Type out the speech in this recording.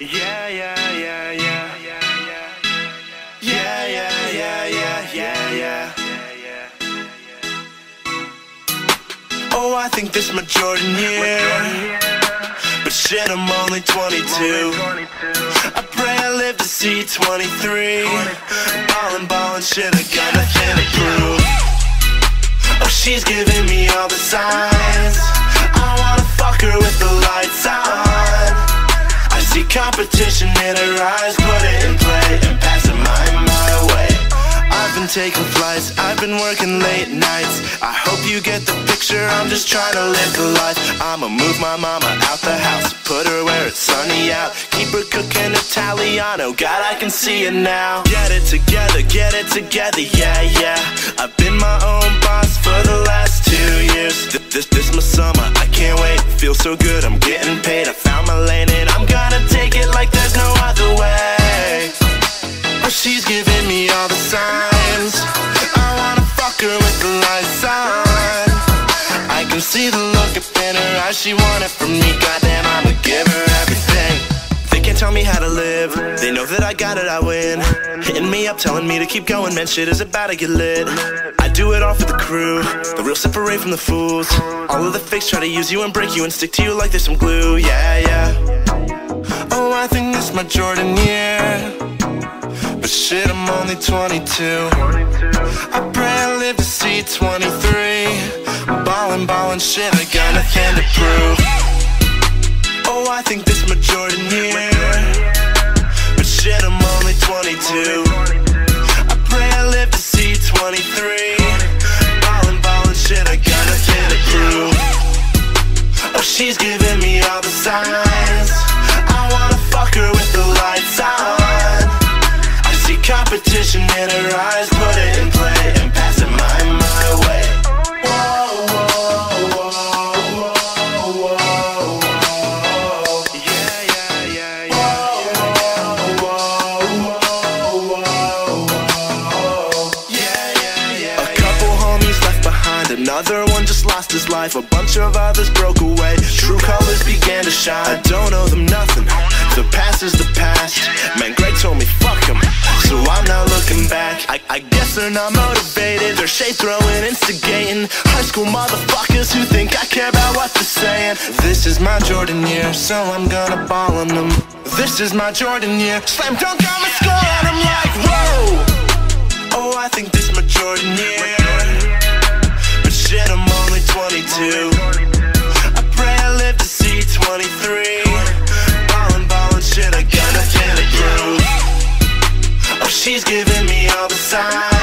Yeah, yeah, yeah, yeah. Yeah, yeah, yeah, yeah, yeah, yeah. Oh, I think this my Jordan year. But shit, I'm only 22. I pray I live to see 23. Ballin', ballin', shit, I got nothing to prove. Oh, she's giving me all the signs. I wanna fuck her with the lights on. See competition in her eyes, put it in play and pass it my, my way. I've been taking flights, I've been working late nights. I hope you get the picture, I'm just trying to live the life. I'ma move my mama out the house, put her where it's sunny out. Keep her cooking Italiano, God, I can see it now. Get it together, get it together, yeah, yeah. I've been my own boss for the last two years. This, this, this my summer, I can't wait. Feel so good, I'm getting paid. I found my lane and she's giving me all the signs. I wanna fuck her with the lights on. I can see the look up in her eyes. She want it from me. Goddamn, I'ma give her everything. They can't tell me how to live. They know that I got it, I win. Hitting me up, telling me to keep going. Man, shit is about to get lit. I do it all for the crew. The real separate from the fools. All of the fakes try to use you and break you and stick to you like there's some glue. Yeah, yeah. Oh, I think this my Jordan year. Shit, I'm only 22. I pray I live to see 23. Ballin', ballin', shit, I got nothing to prove. Oh, I think this my Jordan year. But shit, I'm only 22. I pray I live to see 23. Ballin', ballin', shit, I got nothing to prove. Oh, she's giving me all the signs. I wanna fuck her with the lights on. Competition in her eyes, put it in play and pass it my, my way. Whoa, whoa, whoa, whoa, whoa, whoa. Yeah, yeah, yeah, yeah. Whoa, whoa, whoa, whoa, whoa. Yeah, yeah, yeah. A couple homies left behind, another one just lost his life. A bunch of others broke away. True colors began to shine. I don't owe them nothing. The past is the past. Man, Greg told me fuck him, They're not motivated. They're shade throwing, instigating. High school motherfuckers who think I care about what they're saying. This is my Jordan year, so I'm gonna ball on them. This is my Jordan year. Slam dunk and I'm like, whoa. Oh, I think this my Jordan year. But shit, I'm only 22. I pray I live to see 23. Ballin', ballin', shit, I got nothing to prove. Oh, she's giving me all the signs.